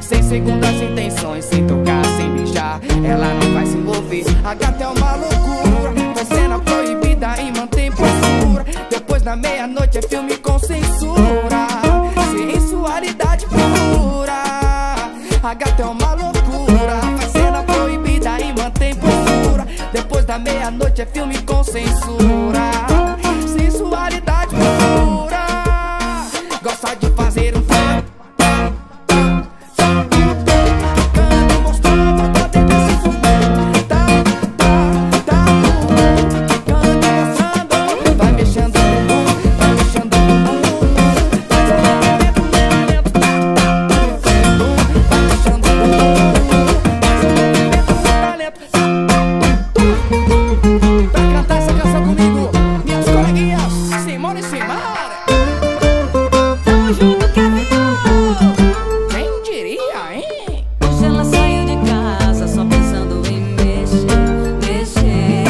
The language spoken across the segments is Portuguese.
Sem segundas intenções, sem tocar, sem mijar, ela não vai se envolver. A gata é uma loucura, tá faz cena proibida e mantém postura. Depois da meia-noite é filme com censura, sensualidade pura. A gata é uma loucura, tá faz cena proibida e mantém postura. Depois da meia-noite é filme com censura. Tamo junto, Kevin. Quem diria, hein? Hoje ela saiu de casa só pensando em mexer, mexer.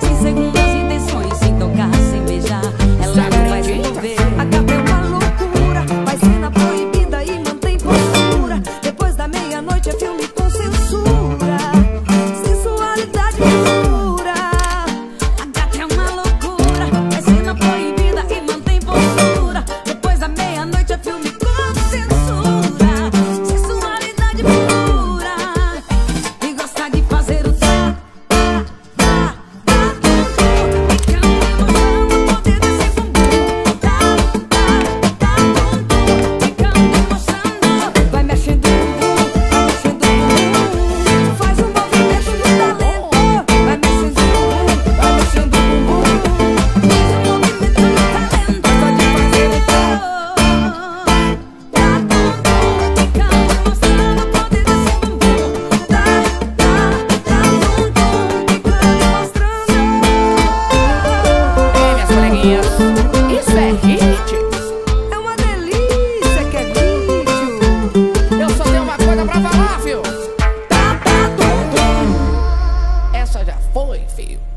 Sem segundas intenções, sem tocar, sem beijar. Ela não vai se mover. Acaba uma loucura. Faz cena proibida e mantém postura. Depois da meia-noite é filme todo. boy for you.